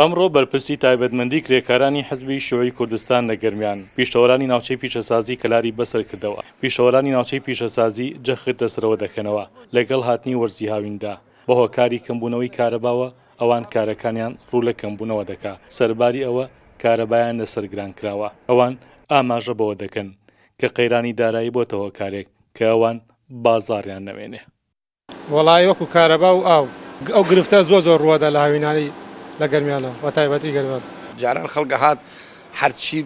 ئەمڕۆ بەرپرسی تایبەتمەندی کرێکارانی حزبی شیوعی کوردستان لە گەرمیان پیشەوەرانی ناوچەی پیشەسازی کەلاری بەسەر کردەوە پیشەوەرانی ناوچەی پیشەسازی جەخت لەسەرەوە دەکەنەوە لەگەڵ هاتنی وەرزی هاویندا بە هۆکاری کەمبوونەوەی کارەباوە ئەوان کارەکانیان ڕوو لە کەمبوونەوە دەکا سەرباری ئەوە کارەبایان لەسەر گران کراوە ئەوان ئاماژە بەوە دەکەن کە قەیرانی دارایی بۆتە هۆکارێک کە ئەوان بازاڕیان نەمێنێ. وەڵایی وەکو کارەبا و ئاو. ئەو گرفتە زۆر زۆر ڕوەدا لە هاوینانی لە گەرمیانە بە تایبەتی گەرمیان. جاران خەڵک ئەهات هەرچی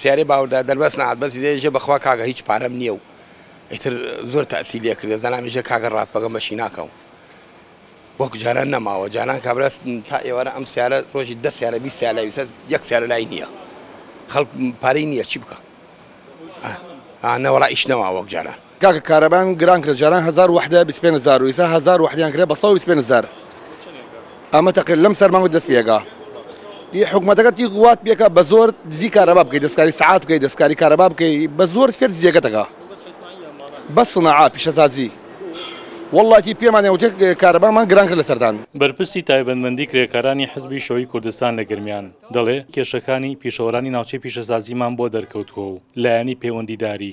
سیارەی باوردە دەربەست نەهات بەس ئیدە ئێژە بەخوا کاکە هیچ پارەم نیە و ئیتر زۆر تاسیل لێ کردە زانام ئیژە کاکە ڕات پەگە مەشی ناکەم وەک جاران نەماوە جاران کابرا تا ئێوارە ئەم سیارە ڕۆژی دە سیارە بیست سیارە لای بیسە یەک سیارە لای نیە خەڵک پارەی نیە چی بکا ئا نەوەڵا ئیش نەما وەک جاران. کاکە کارەبان گران کرا جاران هەزار وەحدە بیست پێنج هەزار و ئیسا هەزار وەحدیان کرا بە سەد و بیست پێنج هەزار ئەمە تەقێ لەم سەرمانگە دەست پێگا دی حکومەتەکە تی وات پێکا بە زۆر دزی کارەبا بکەی دەستکاری سعات بکەی دەستکاری کارەبا بکەی بە زۆر فێر دزیەکەتەکە بە صناعا پیشەسازی وڵاتی پێمانێ وتێک کارەبامان گران کرد لە سەردان بەرپرسی تایبەتمەندی کرێکارانی حزبی شۆی کوردستان لە گرمیان دەڵێ کێشەکانی پیشەوەرانی ناوچەی پیشەسازیمان بۆ دەرکەوتووە و لایەنی پەیوەندیداری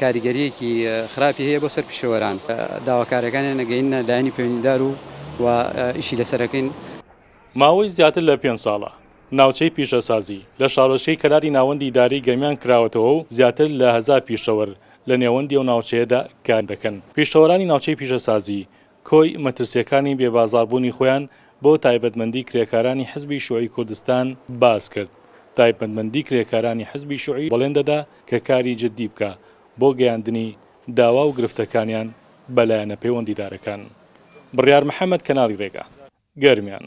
کاریگەرییەکی خراپی هەیە بۆ سەر پیشەوەران. داواکارییەکانیان ئەگەیەننە لایەنی پەیوەندیدار و ئیشی لەسەر ئەکەین. ماوەی زیاتر لە پێنج ساڵە ناوچەی پیشەسازی لە شارۆچکەی کەلاری ناوەندی داری گەرمیان کراوەتەوە و زیاتر لە هەزار پیشەوەر لە نێوەندی ئەو ناوچەیەدا کار دەکەن. پیشەوەرانی ناوچەی پیشەسازی کۆی مەترسییەکانی بێ بازاڕبوونی خۆیان بۆ تایبەتمەندی کرێکارانی حزبی شوعی کوردستان باس کرد، تایبەتمەندی کرێکارانی حزبی شوعی بەڵێن دەدا کە کاری جددی بکا بۆ گەیاندنی داوا و گرفتەکانیان بە لایەنە پەیوەندیدارەکان. بڕیار محەمەد، کەناڵی رێگا. گەرمیان.